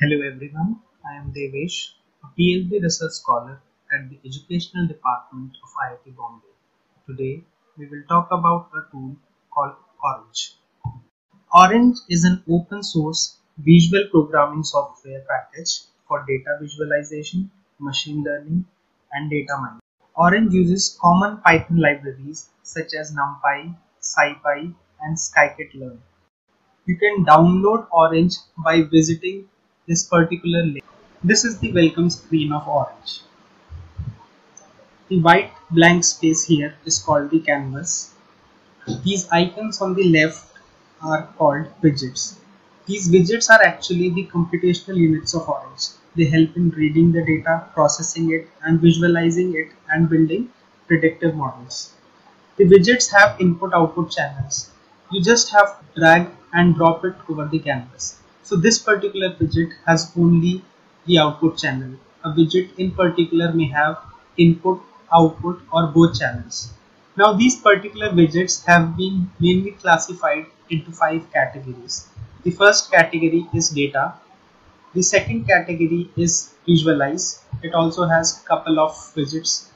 Hello everyone, I am Devesh, a PhD research scholar at the Educational Department of IIT Bombay. Today we will talk about a tool called Orange. Orange is an open source visual programming software package for data visualization, machine learning and data mining. Orange uses common Python libraries such as NumPy, SciPy and scikit-learn. You can download Orange by visiting this particular link. This is the welcome screen of Orange. The white blank space here is called the canvas. These icons on the left are called widgets. These widgets are actually the computational units of Orange. They help in reading the data, processing it and visualizing it and building predictive models. The widgets have input-output channels. You just have to drag and drop it over the canvas. So this particular widget has only the output channel. A widget in particular may have input, output or both channels. Now these particular widgets have been mainly classified into five categories. The first category is data. The second category is visualize. It also has couple of widgets.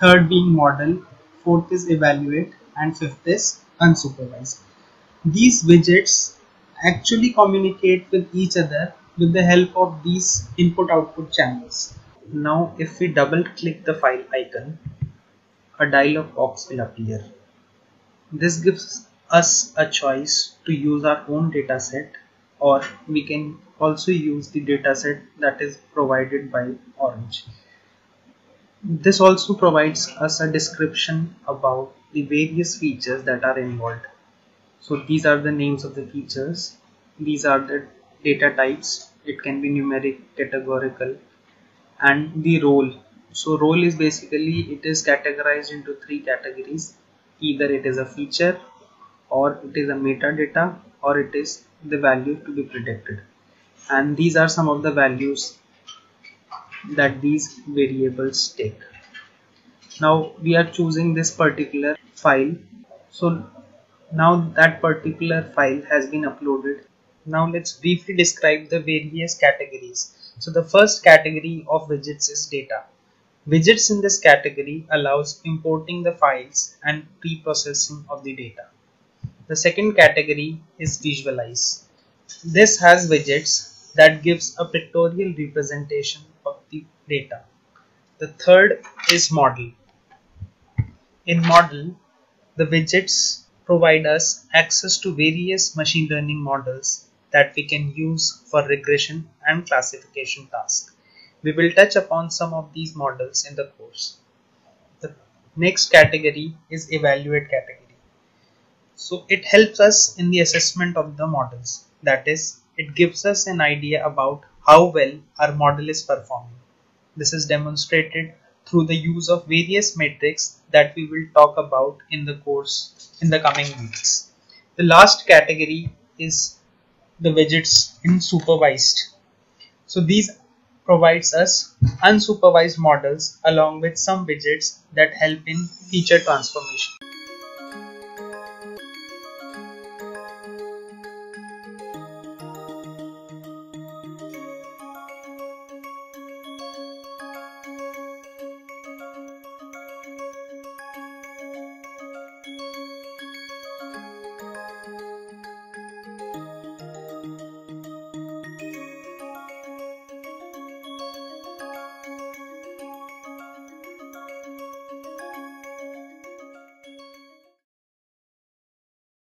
Third being model, fourth is evaluate and fifth is unsupervised. These widgets actually communicate with each other with the help of these input output channels. Now if we double click the file icon, a dialog box will appear. This gives us a choice to use our own dataset or we can also use the dataset that is provided by Orange. This also provides us a description about the various features that are involved. So these are the names of the features. These are the data types. It can be numeric, categorical and the role. So role is basically it is categorized into three categories. Either it is a feature or it is a metadata or it is the value to be predicted and these are some of the values that these variables take now we are choosing this particular file so now that particular file has been uploaded now let's briefly describe the various categories so the first category of widgets is data widgets in this category allows importing the files and pre-processing of the data the second category is visualize. This has widgets that gives a pictorial representation of the data. The third is model. In model, the widgets provide us access to various machine learning models that we can use for regression and classification tasks. We will touch upon some of these models in the course. The next category is evaluate category. So it helps us in the assessment of the models. That is, it gives us an idea about how well our model is performing. This is demonstrated through the use of various metrics that we will talk about in the course in the coming weeks. The last category is the widgets in supervised. So these provides us unsupervised models along with some widgets that help in feature transformation.